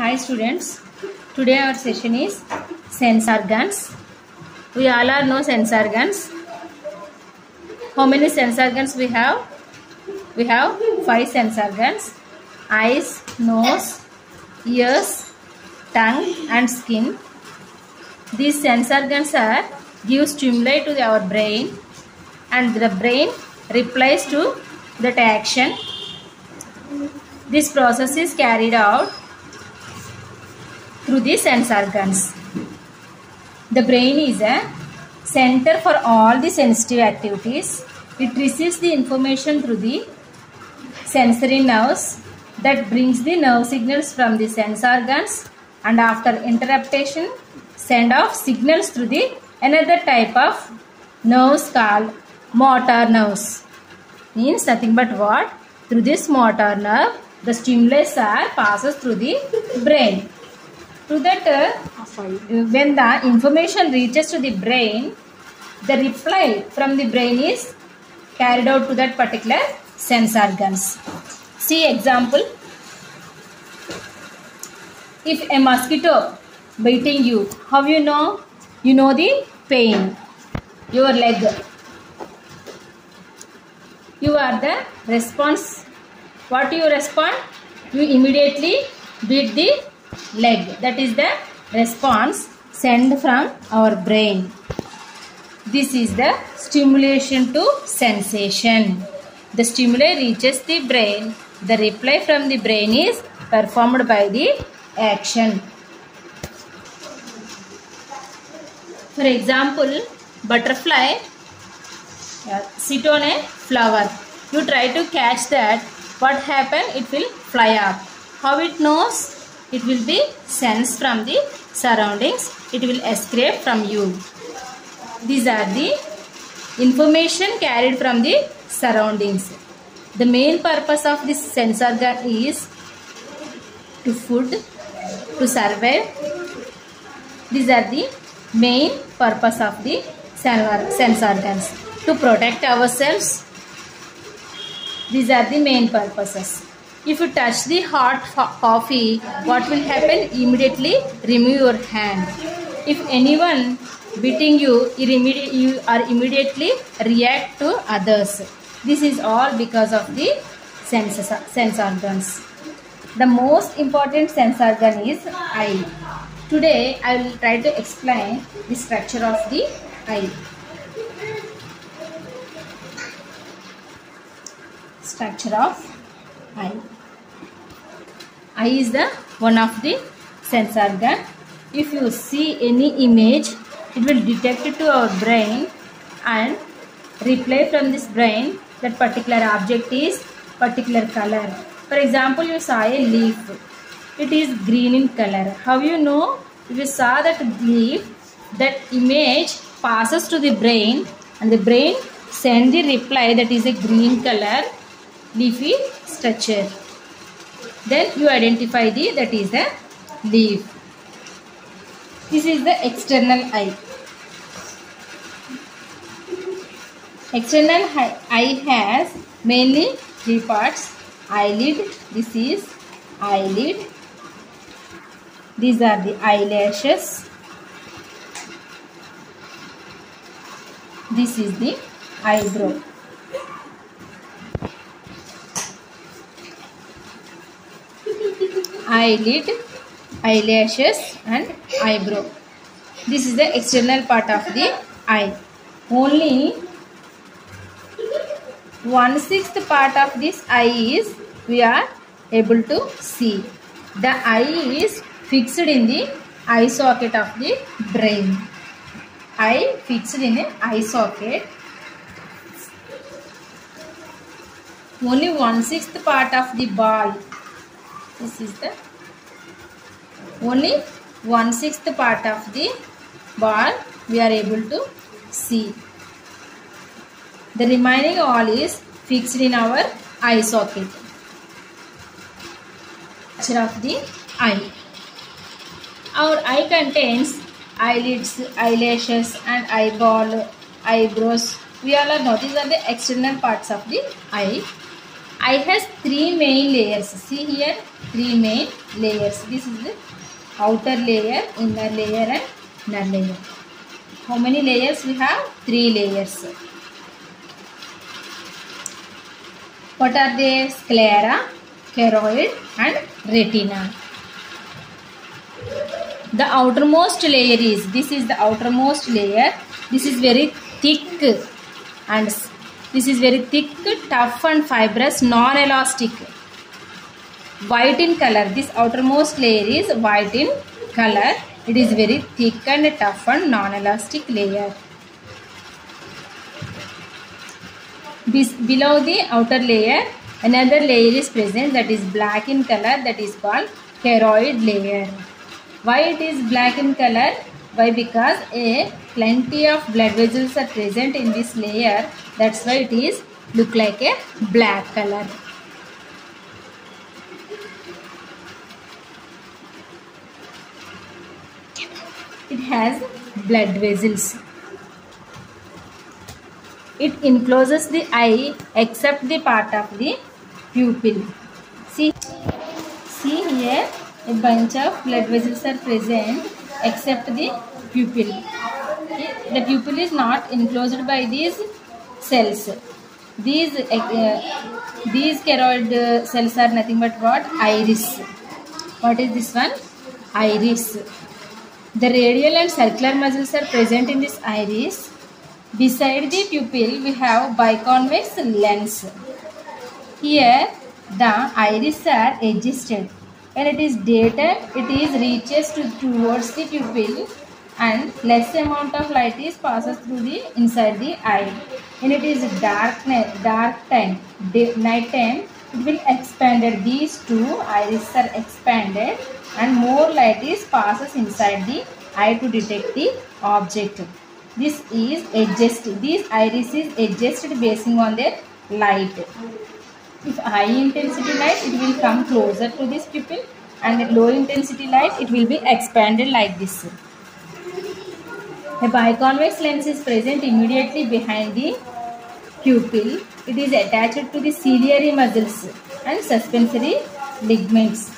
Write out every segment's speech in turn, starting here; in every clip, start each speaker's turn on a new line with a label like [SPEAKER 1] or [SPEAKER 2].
[SPEAKER 1] Hi students, today our session is sense organs. We all are know sense organs. How many sense organs we have? We have five sense organs. Eyes, nose, ears, tongue and skin. These sense organs are give stimuli to our brain and the brain replies to that action. This process is carried out through the sense organs. The brain is a center for all the sensitive activities. It receives the information through the sensory nerves that brings the nerve signals from the sense organs and after interruption send off signals through the another type of nerves called motor nerves. Means nothing but what? Through this motor nerve the stimulus are passes through the brain to that uh, when the information reaches to the brain the reply from the brain is carried out to that particular sense organs. See example. If a mosquito biting you how you know? You know the pain your leg. You are the response. What you respond? You immediately beat the leg. That is the response sent from our brain. This is the stimulation to sensation. The stimuli reaches the brain. The reply from the brain is performed by the action. For example butterfly uh, sit on a flower. You try to catch that. What happen? It will fly up. How it knows it will be sensed from the surroundings. It will escape from you. These are the information carried from the surroundings. The main purpose of this sense organ is to food to survive. These are the main purpose of the sense organs to protect ourselves. These are the main purposes if you touch the hot coffee what will happen? Immediately remove your hand. If anyone beating you you are immediately react to others. This is all because of the senses, sense organs. The most important sense organ is eye. Today i will try to explain the structure of the eye. Structure of eye is the one of the sense organ if you see any image it will detect it to our brain and replay from this brain that particular object is particular color. For example you saw a leaf. It is green in color. How you know? If you saw that leaf that image passes to the brain and the brain send the reply that is a green color leafy structure then you identify the that is the leaf. This is the external eye. External eye has mainly three parts. Eyelid this is eyelid. These are the eyelashes. This is the eyebrow eyelid, eyelashes and eyebrow. This is the external part of the eye. Only one sixth part of this eye is we are able to see. The eye is fixed in the eye socket of the brain. Eye fixed in an eye socket. Only one sixth part of the ball this is the only one sixth part of the ball we are able to see. The remaining all is fixed in our eye socket. Of the eye. Our eye contains eyelids eyelashes and eyeball eyebrows. We all are these are the external parts of the eye eye has three main layers. See here three main layers. This is the outer layer inner layer and inner layer. How many layers we have? Three layers. What are they? Sclera choroid and retina. The outermost layer is this is the outermost layer. This is very thick and this is very thick tough and fibrous non-elastic. White in color. This outermost layer is white in color. It is very thick and tough and non-elastic layer. This below the outer layer another layer is present that is black in color that is called choroid layer. Why it is black in color why? Because a plenty of blood vessels are present in this layer. That's why it is look like a black color. It has blood vessels. It encloses the eye except the part of the pupil. See see here a bunch of blood vessels are present except the pupil. The pupil is not enclosed by these cells. These uh, these choroid uh, cells are nothing but what iris. What is this one? Iris. The radial and circular muscles are present in this iris. Beside the pupil, we have biconvex lens. Here, the iris are adjusted when it is daytime it is reaches to, towards the pupil and less amount of light is passes through the inside the eye. And it is dark dark time day, night time it will expanded these two iris are expanded and more light is passes inside the eye to detect the object. This is adjusted these iris is adjusted basing on their light if high intensity light, it will come closer to this pupil and low intensity light, it will be expanded like this. A biconvex lens is present immediately behind the pupil. It is attached to the ciliary muscles and suspensory ligaments.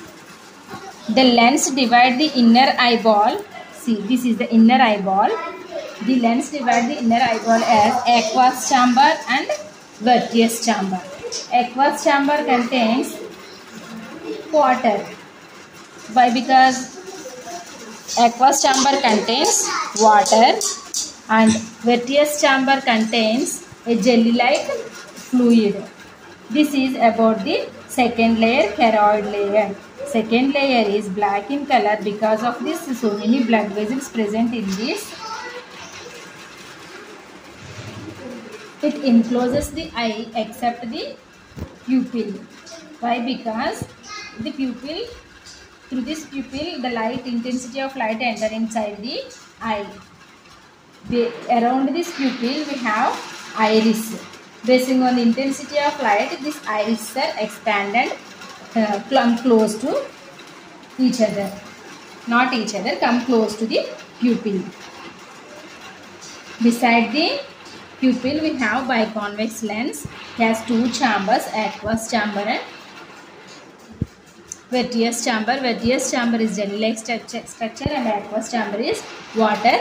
[SPEAKER 1] The lens divide the inner eyeball. See, this is the inner eyeball. The lens divide the inner eyeball as aqueous chamber and vitreous chamber aqueous chamber contains water. Why? Because aqueous chamber contains water and vitreous chamber contains a jelly like fluid. This is about the second layer choroid layer. Second layer is black in color because of this. So many blood vessels present in this it encloses the eye except the pupil. Why? Because the pupil, through this pupil, the light intensity of light enter inside the eye. The, around this pupil, we have iris. Basing on the intensity of light, this iris are expanded, uh, come close to each other. Not each other, come close to the pupil. Beside the pupil we have biconvex lens. It has two chambers aqueous chamber and vitreous chamber. Vitreous chamber is jelly like structure, structure and aqueous chamber is water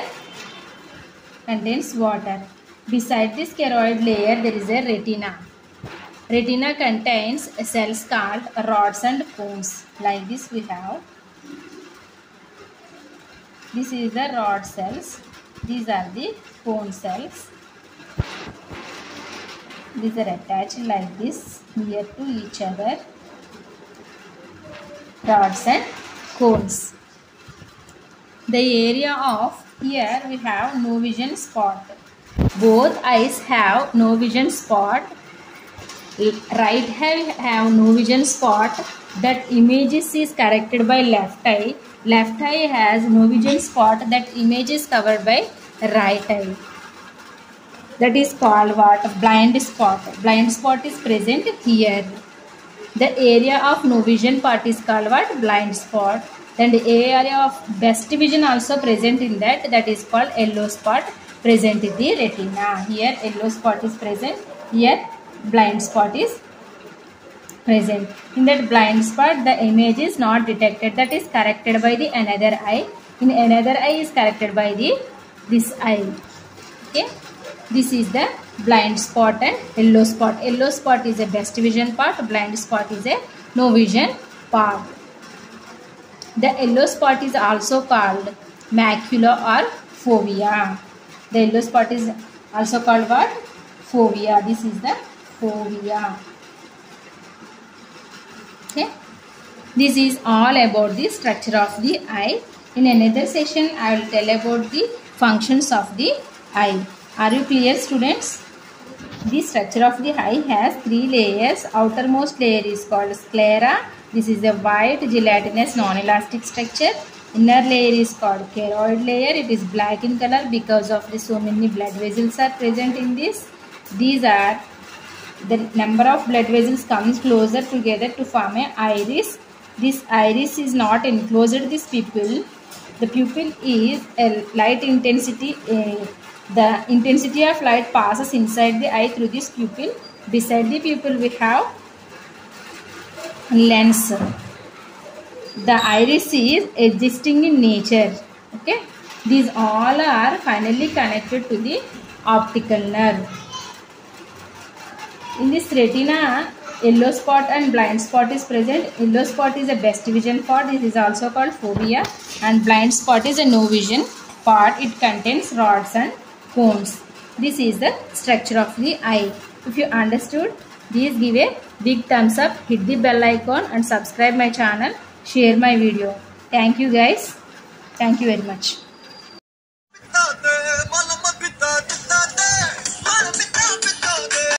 [SPEAKER 1] contains water. Beside this choroid layer there is a retina. Retina contains cells called rods and cones like this we have. This is the rod cells. These are the cone cells these are attached like this near to each other. Rods and cones. The area of here we have no vision spot. Both eyes have no vision spot. Right have, have no vision spot. That images is corrected by left eye. Left eye has no vision spot. That image is covered by right eye that is called what blind spot blind spot is present here the area of no vision part is called what blind spot then the area of best vision also present in that that is called yellow spot present in the retina here yellow spot is present here blind spot is present. In that blind spot, the image is not detected. That is corrected by the another eye. In another eye is corrected by the this eye. Okay. This is the blind spot and yellow spot. Yellow spot is a best vision part. Blind spot is a no vision part. The yellow spot is also called macula or fovea. The yellow spot is also called what? Fovea. This is the fovea. Okay. This is all about the structure of the eye. In another session, I will tell about the functions of the eye. Are you clear students? The structure of the eye has three layers. Outermost layer is called sclera. This is a white gelatinous non-elastic structure. Inner layer is called choroid layer. It is black in color because of the so many blood vessels are present in this. These are the number of blood vessels comes closer together to form a iris. This iris is not enclosed this pupil. The pupil is a light intensity. The intensity of light passes inside the eye through this pupil. Beside the pupil we have lens. The iris is existing in nature. Okay. These all are finally connected to the optical nerve. In this retina, yellow spot and blind spot is present. Yellow spot is a best vision part. This is also called fovea. And blind spot is a no vision part. It contains rods and cones. This is the structure of the eye. If you understood, please give a big thumbs up, hit the bell icon and subscribe my channel, share my video. Thank you guys. Thank you very much.